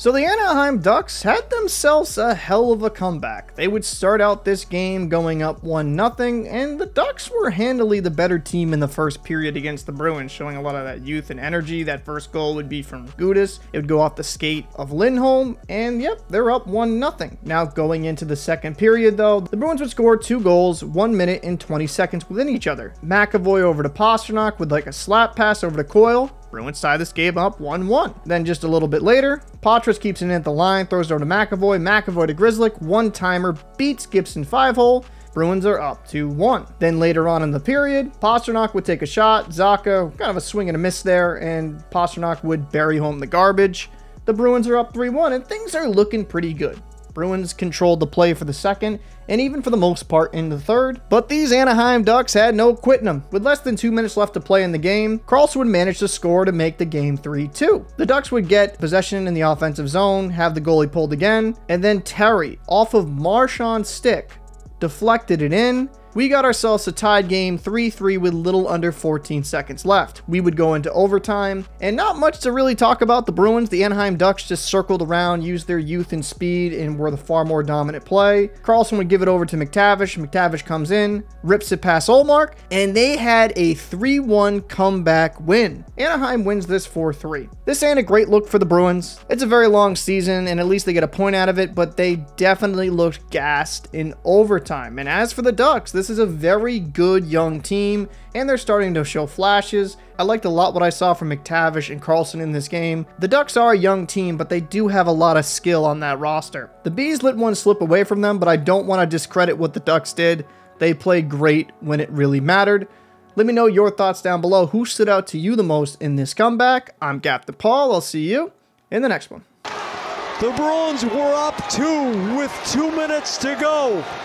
So the Anaheim Ducks had themselves a hell of a comeback. They would start out this game going up 1-0, and the Ducks were handily the better team in the first period against the Bruins, showing a lot of that youth and energy. That first goal would be from Gudas. It would go off the skate of Lindholm, and yep, they're up 1-0. Now going into the second period though, the Bruins would score two goals, 1 minute and 20 seconds within each other. McAvoy over to Pastrnak with like a slap pass over to Coyle, Bruins tie this game up 1-1. Then just a little bit later, Poitras keeps it at the line, throws it over to McAvoy, McAvoy to Grzelcyk, one-timer, beats Gibson five-hole, Bruins are up 2-1. Then later on in the period, Pastrnak would take a shot, Zacha, kind of a swing and a miss there, and Pastrnak would bury home the garbage. The Bruins are up 3-1, and things are looking pretty good. Bruins controlled the play for the second, and even for the most part in the third. But these Anaheim Ducks had no quitting them. With less than two minutes left to play in the game, Carlsson would manage to score to make the game 3-2. The Ducks would get possession in the offensive zone, have the goalie pulled again, and then Terry, off of Marchand's stick, deflected it in, we got ourselves a tied game 3-3 with little under 14 seconds left. We would go into overtime, and not much to really talk about the Bruins. The Anaheim Ducks just circled around, used their youth and speed, and were the far more dominant play. Carlsson would give it over to McTavish. McTavish comes in, rips it past Ullmark, and they had a 3-1 comeback win. Anaheim wins this 4-3. This ain't a great look for the Bruins. It's a very long season, and at least they get a point out of it, but they definitely looked gassed in overtime. And as for the Ducks, this is a very good young team, and they're starting to show flashes. I liked a lot what I saw from McTavish and Carlsson in this game. The Ducks are a young team, but they do have a lot of skill on that roster. The Bees let one slip away from them, but I don't want to discredit what the Ducks did. They played great when it really mattered. Let me know your thoughts down below. Who stood out to you the most in this comeback? I'm Captain Paul. I'll see you in the next one. The Bruins were up two with two minutes to go.